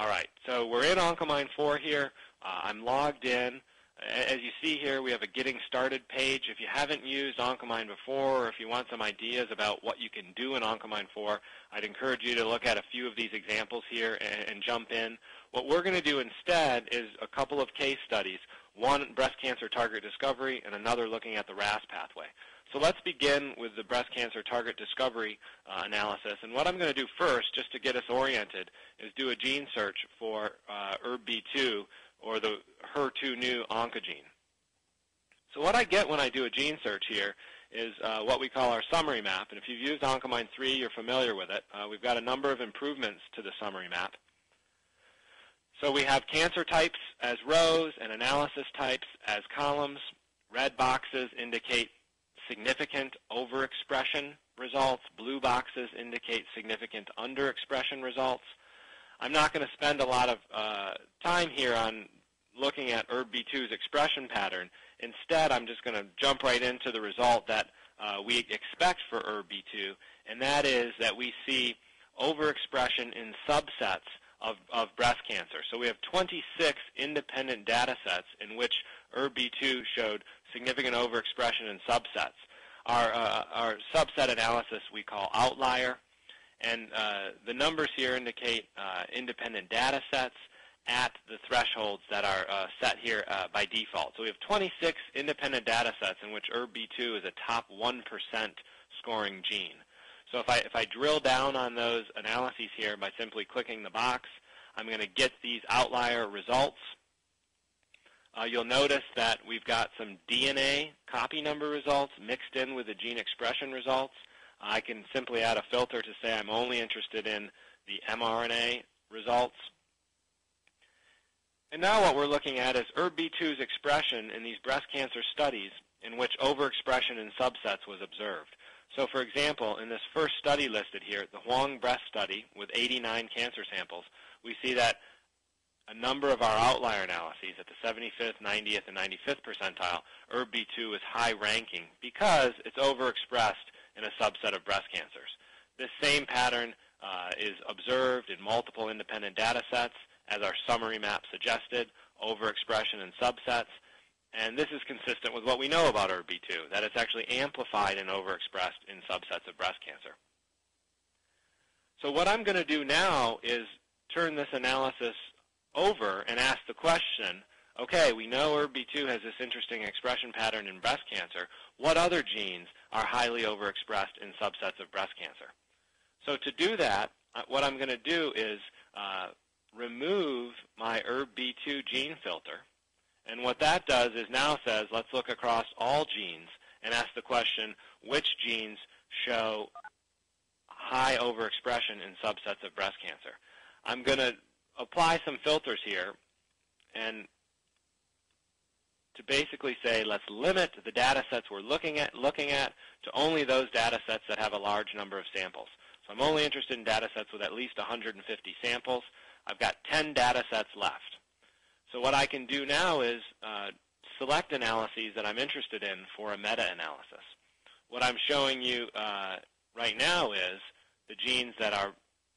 All right, so we're in Oncomine 4 here. Uh, I'm logged in. As you see here, we have a Getting Started page. If you haven't used Oncomine before, or if you want some ideas about what you can do in Oncomine 4, I'd encourage you to look at a few of these examples here and, and jump in. What we're going to do instead is a couple of case studies, one breast cancer target discovery and another looking at the RAS pathway. So let's begin with the breast cancer target discovery uh, analysis. And what I'm going to do first, just to get us oriented, is do a gene search for uh, ERBB2 or the HER2-neu oncogene. So what I get when I do a gene search here is uh, what we call our summary map. And if you've used Oncomine 3, you're familiar with it. Uh, we've got a number of improvements to the summary map. So we have cancer types as rows and analysis types as columns. Red boxes indicate significant overexpression results. Blue boxes indicate significant underexpression results. I'm not going to spend a lot of uh, time here on looking at ERBB2's expression pattern. Instead, I'm just going to jump right into the result that uh, we expect for ERBB2, and that is that we see overexpression in subsets of, of breast cancer. So we have 26 independent data sets in which ERBB2 showed significant overexpression in subsets. Our, uh, our subset analysis we call outlier, and uh, the numbers here indicate uh, independent data sets at the thresholds that are uh, set here uh, by default. So we have 26 independent data sets in which ERBB2 is a top 1% scoring gene. So if I, if I drill down on those analyses here by simply clicking the box, I'm going to get these outlier results. Uh, you'll notice that we've got some DNA copy number results mixed in with the gene expression results. I can simply add a filter to say I'm only interested in the mRNA results. And now what we're looking at is ERBB2's expression in these breast cancer studies in which overexpression in subsets was observed. So for example, in this first study listed here, the Huang breast study with 89 cancer samples, we see that a number of our outlier analyses at the 75th, 90th, and 95th percentile, ERBB2 is high ranking because it's overexpressed in a subset of breast cancers. This same pattern uh, is observed in multiple independent data sets, as our summary map suggested, overexpression in subsets. And this is consistent with what we know about ERBB2, that it's actually amplified and overexpressed in subsets of breast cancer. So what I'm going to do now is turn this analysis over and ask the question, okay, we know ERBB2 has this interesting expression pattern in breast cancer. What other genes are highly overexpressed in subsets of breast cancer? So to do that, uh, what I'm going to do is uh, remove my ERBB2 gene filter. And what that does is now says, let's look across all genes and ask the question, which genes show high overexpression in subsets of breast cancer? I'm going to apply some filters here and to basically say let's limit the data sets we're looking at looking at to only those data sets that have a large number of samples. So I'm only interested in data sets with at least 150 samples. I've got 10 data sets left. So what I can do now is uh, select analyses that I'm interested in for a meta-analysis. What I'm showing you uh, right now is the genes that are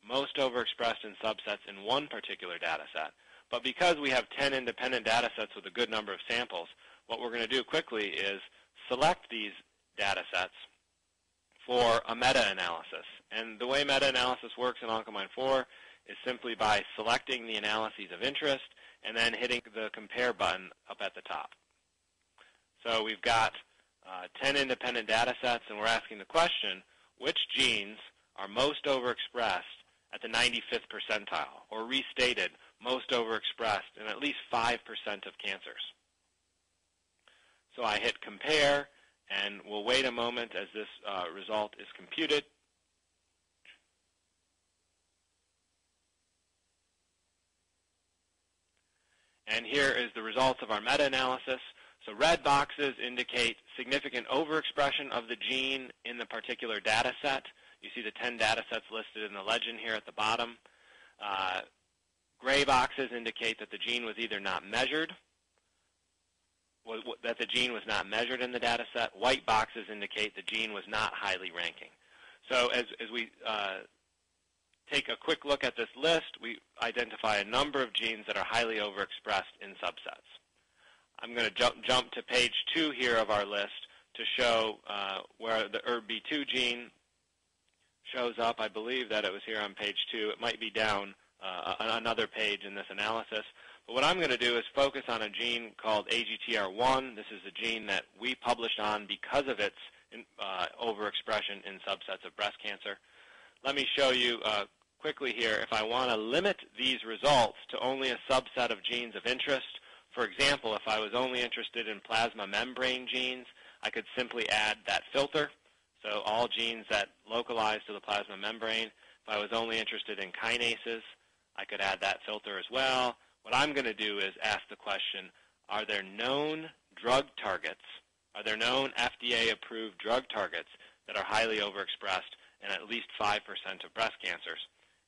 most overexpressed in subsets in one particular data set. But because we have 10 independent data sets with a good number of samples, what we're going to do quickly is select these data sets for a meta-analysis. And the way meta-analysis works in Oncomine 4 is simply by selecting the analyses of interest and then hitting the compare button up at the top. So we've got uh, 10 independent data sets, and we're asking the question, which genes are most overexpressed at the 95th percentile, or restated, most overexpressed in at least 5% of cancers. So I hit compare, and we'll wait a moment as this uh, result is computed. And here is the results of our meta-analysis. So red boxes indicate significant overexpression of the gene in the particular data set. You see the 10 data sets listed in the legend here at the bottom. Uh, gray boxes indicate that the gene was either not measured, that the gene was not measured in the data set. White boxes indicate the gene was not highly ranking. So as, as we uh, take a quick look at this list, we identify a number of genes that are highly overexpressed in subsets. I'm going to jump, jump to page 2 here of our list to show uh, where the ERBB2 gene shows up. I believe that it was here on page 2. It might be down uh, another page in this analysis. But what I'm going to do is focus on a gene called AGTR1. This is a gene that we published on because of its uh, overexpression in subsets of breast cancer. Let me show you uh, quickly here, if I want to limit these results to only a subset of genes of interest, for example, if I was only interested in plasma membrane genes, I could simply add that filter. So all genes that localize to the plasma membrane. If I was only interested in kinases, I could add that filter as well. What I'm going to do is ask the question, are there known drug targets, are there known FDA-approved drug targets that are highly overexpressed in at least 5% of breast cancers?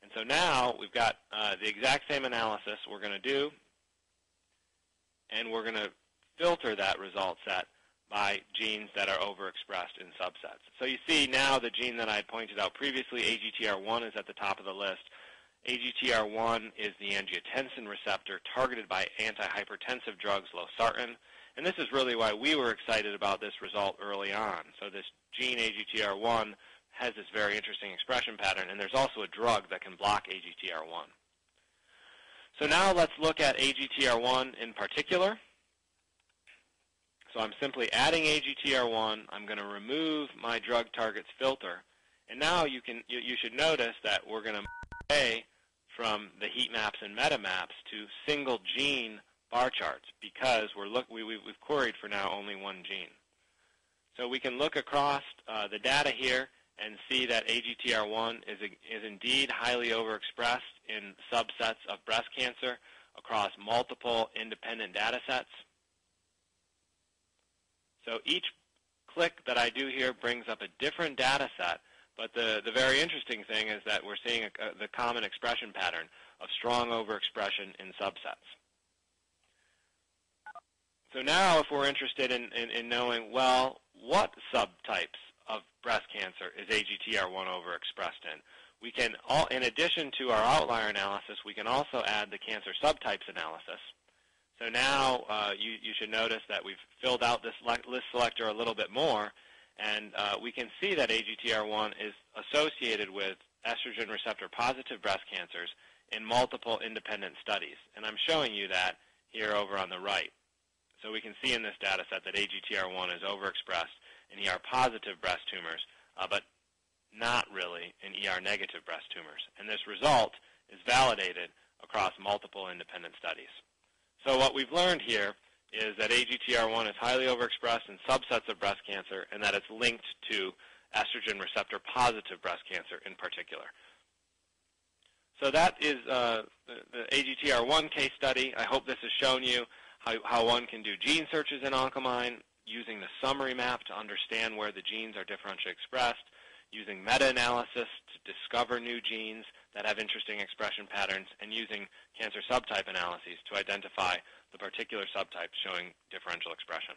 And so now we've got uh, the exact same analysis we're going to do, and we're going to filter that result set by genes that are overexpressed in subsets. So you see now the gene that I pointed out previously, AGTR1, is at the top of the list. AGTR1 is the angiotensin receptor targeted by antihypertensive drugs, losartan. And this is really why we were excited about this result early on. So this gene AGTR1 has this very interesting expression pattern, and there's also a drug that can block AGTR1. So now let's look at AGTR1 in particular. So I'm simply adding AGTR1. I'm going to remove my drug targets filter. And now you can you, you should notice that we're going to away from the heat maps and meta maps to single gene bar charts because we're look we, we've queried for now only one gene. So we can look across uh, the data here and see that AGTR1 is, is indeed highly overexpressed in subsets of breast cancer across multiple independent data sets. So each click that I do here brings up a different data set, but the, the very interesting thing is that we're seeing a, a, the common expression pattern of strong overexpression in subsets. So now if we're interested in, in, in knowing, well, what subtypes of breast cancer is AGTR1 overexpressed in? We can, all, in addition to our outlier analysis, we can also add the cancer subtypes analysis. So now uh, you, you should notice that we've filled out this list selector a little bit more, and uh, we can see that AGTR1 is associated with estrogen receptor positive breast cancers in multiple independent studies. And I'm showing you that here over on the right. So we can see in this data set that AGTR1 is overexpressed in ER positive breast tumors, uh, but not really in ER negative breast tumors. And this result is validated across multiple independent studies. So what we've learned here is that AGTR1 is highly overexpressed in subsets of breast cancer and that it's linked to estrogen receptor positive breast cancer in particular. So that is uh, the, the, AGTR1 case study. I hope this has shown you how, how one can do gene searches in Oncomine using the summary map to understand where the genes are differentially expressed, using meta-analysis to discover new genes that have interesting expression patterns, and using cancer subtype analyses to identify the particular subtypes showing differential expression.